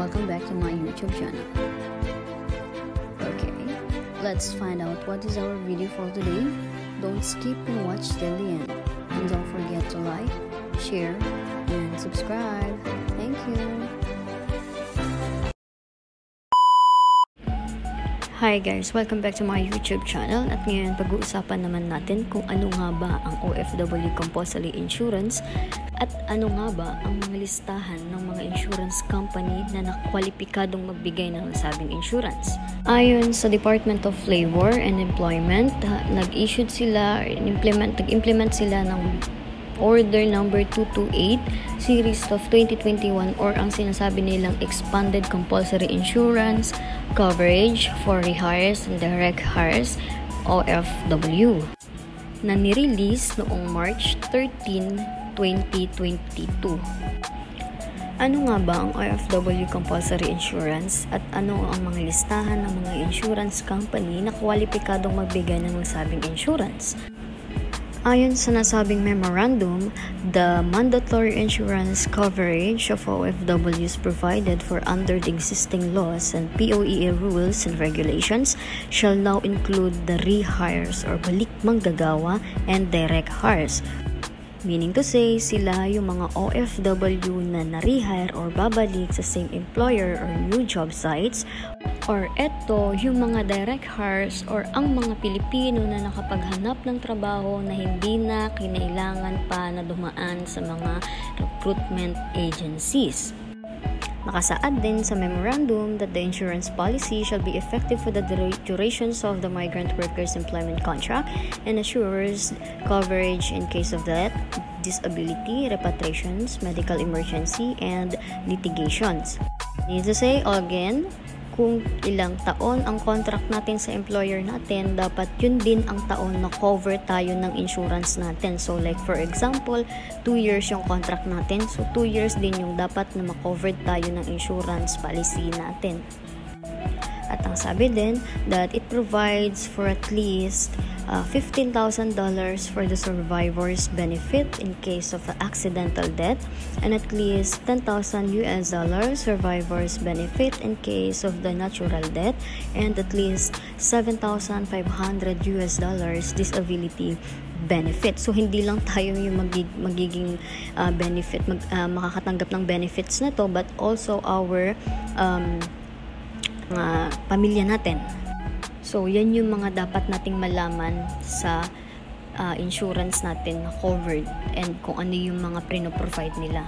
welcome back to my YouTube channel. Okay, let's find out what is our video for today. Don't skip and watch till the end. And don't forget to like, share, and subscribe. Thank you. Hi guys! Welcome back to my YouTube channel at ngayon pag-uusapan naman natin kung ano nga ba ang OFW Compulsory Insurance at ano nga ba ang mga listahan ng mga insurance company na nakwalipikadong magbigay ng nasabing insurance. Ayon sa Department of Labor and Employment, nag-issued sila, implement, nag-implement sila ng Order number 228 series of 2021 or ang sinasabi nilang expanded compulsory insurance coverage for rehires and direct hires OFW na nirelease noong March 13, 2022. Ano nga ba ang OFW Compulsory Insurance at ano ang mga listahan ng mga insurance company na kwalipikadong magbigay ng nasabing insurance? Ayon sa nasabing memorandum, the mandatory insurance coverage of OFWs provided for under the existing laws and POEA rules and regulations shall now include the rehires or balik manggagawa and direct hires. Meaning to say, sila yung mga OFW na na-rehire or babalik sa same employer or new job sites Or eto, yung mga direct hires or ang mga Pilipino na nakapaghanap ng trabaho na hindi na kinailangan pa na dumaan sa mga recruitment agencies. Nakasaad din sa memorandum that the insurance policy shall be effective for the durations of the migrant workers' employment contract and assures coverage in case of death, disability, repatriations, medical emergency, and litigations. Need to say again, kung ilang taon ang contract natin sa employer natin, dapat yun din ang taon na cover tayo ng insurance natin. So like for example, 2 years yung contract natin. So 2 years din yung dapat na ma-cover tayo ng insurance policy natin. At ang sabi din that it provides for at least uh, $15,000 for the survivor's benefit in case of accidental death and at least 10,000 US dollars survivor's benefit in case of the natural death and at least 7,500 US dollars disability benefit. So hindi lang tayo yung magig magiging uh, benefit mag, uh, makakatanggap ng benefits na to but also our um, mga pamilya natin So, yan yung mga dapat nating malaman sa uh, insurance natin na covered and kung ano yung mga provide nila.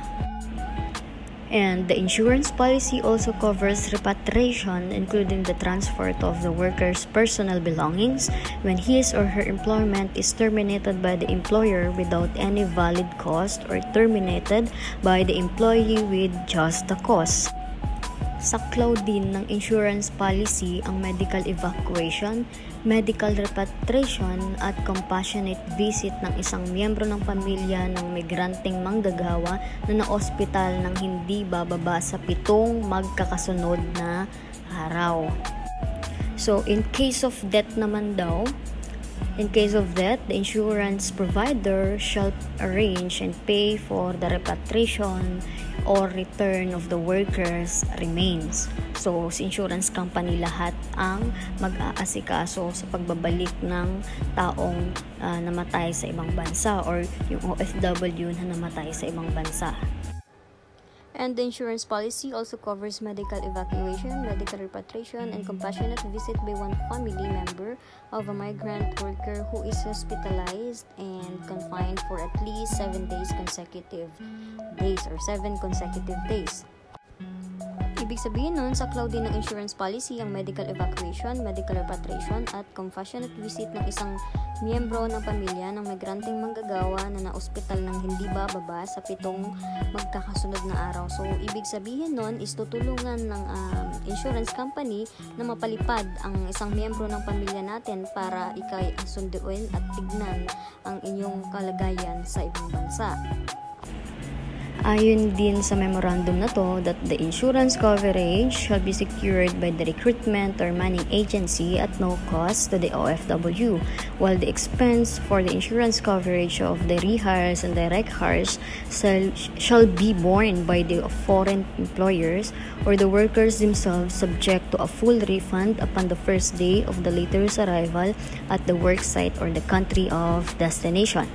And the insurance policy also covers repatriation, including the transfer of the worker's personal belongings when his or her employment is terminated by the employer without any valid cause or terminated by the employee with just a cause. Saklaw din ng insurance policy ang medical evacuation, medical repatriation at compassionate visit ng isang miyembro ng pamilya ng migranteng manggagawa na na-ospital ng hindi bababa sa pitong magkakasunod na araw. So, in case of death naman daw, In case of death, the insurance provider shall arrange and pay for the repatriation or return of the workers remains. So, sa insurance company lahat ang mag-aasikaso sa pagbabalik ng taong uh, namatay sa ibang bansa or yung OFW na namatay sa ibang bansa. And the insurance policy also covers medical evacuation, medical repatriation, and compassionate visit by one family member of a migrant worker who is hospitalized and confined for at least 7 days consecutive days or 7 consecutive days. Ibig sabihin nun, sa cloud din ng insurance policy ang medical evacuation, medical repatriation at compassionate visit ng isang miyembro ng pamilya ng migranteng manggagawa na na-ospital ng hindi bababa sa pitong magkakasunod na araw. So, ibig sabihin nun is tutulungan ng um, insurance company na mapalipad ang isang miyembro ng pamilya natin para ikay sunduin at tignan ang inyong kalagayan sa ibang bansa. Ayon din sa memorandum na to that the insurance coverage shall be secured by the recruitment or manning agency at no cost to the OFW, while the expense for the insurance coverage of the rehires and direct hires shall, be borne by the foreign employers or the workers themselves subject to a full refund upon the first day of the latter's arrival at the work site or the country of destination.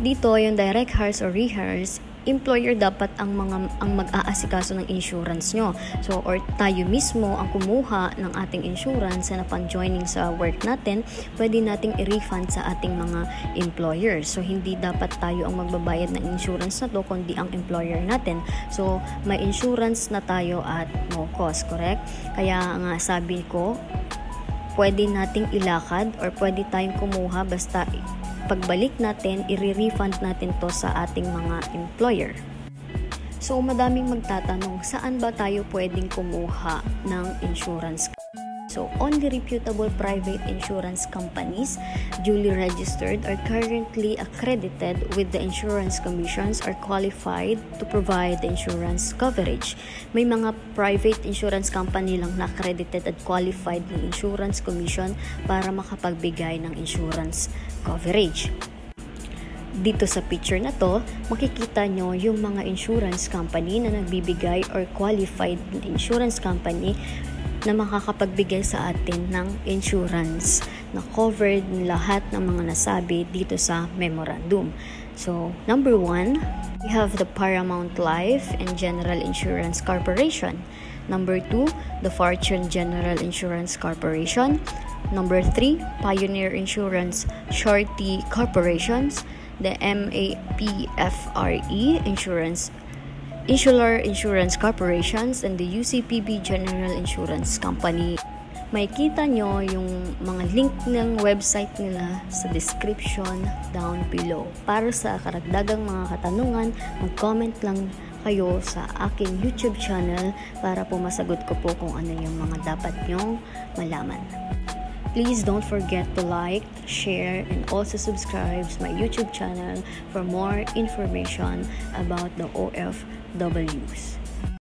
Dito, yung direct hires or rehires, employer dapat ang mga ang mag-aasikaso ng insurance nyo. So or tayo mismo ang kumuha ng ating insurance na pan joining sa work natin, pwede nating i-refund sa ating mga employers. So hindi dapat tayo ang magbabayad ng insurance na to kundi ang employer natin. So may insurance na tayo at no cost, correct? Kaya nga sabi ko, pwede nating ilakad or pwede tayong kumuha basta pagbalik natin, i-refund natin to sa ating mga employer. So, madaming magtatanong, saan ba tayo pwedeng kumuha ng insurance? So, only reputable private insurance companies duly registered are currently accredited with the insurance commissions are qualified to provide the insurance coverage. May mga private insurance company lang na accredited at qualified ng insurance commission para makapagbigay ng insurance coverage dito sa picture na to, makikita nyo yung mga insurance company na nagbibigay or qualified insurance company na makakapagbigay sa atin ng insurance na covered lahat ng mga nasabi dito sa memorandum. So, number one, we have the Paramount Life and General Insurance Corporation. Number two, the Fortune General Insurance Corporation. Number three, Pioneer Insurance Shorty Corporations. The MAPFRE Insurance Insular Insurance Corporations and the UCPB General Insurance Company. May kita nyo yung mga link ng website nila sa description down below. Para sa karagdagang mga katanungan, mag-comment lang kayo sa aking YouTube channel para po masagot ko po kung ano yung mga dapat nyong malaman. Please don't forget to like, share, and also subscribe to my YouTube channel for more information about the OFWs.